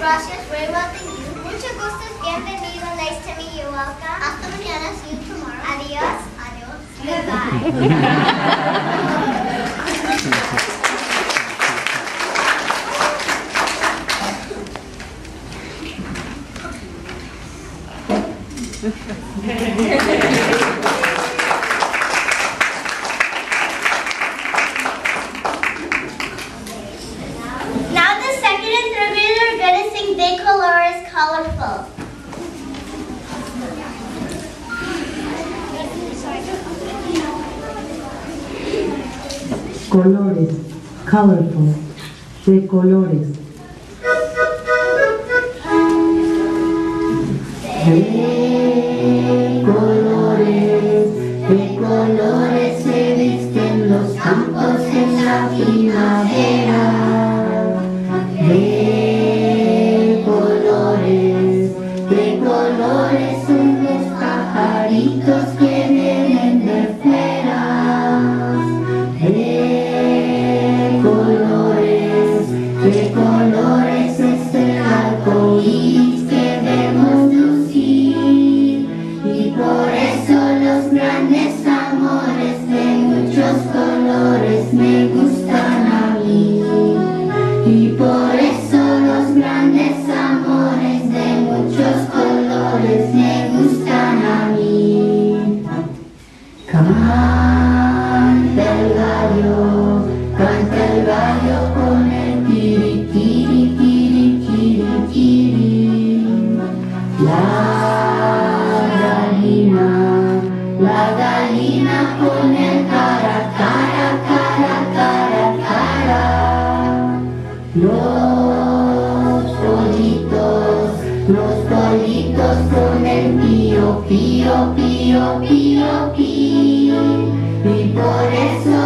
gracias. Very well, thank you. Mucho gusto. Bienvenido. Nice to meet you. Welcome. Hasta mañana. See you tomorrow. Adios. Adios. Goodbye. Now colores, colorful, de colores. De colores, de colores se visten los campos en la primavera. Canta el gallo, canta el gallo con el kiri, kiri, kiri, kiri, kiri. La gallina, la gallina con el cara, cara, cara, cara, cara. Los pollitos, los pollitos con el pío, pío, pío, pío, pío. Y por eso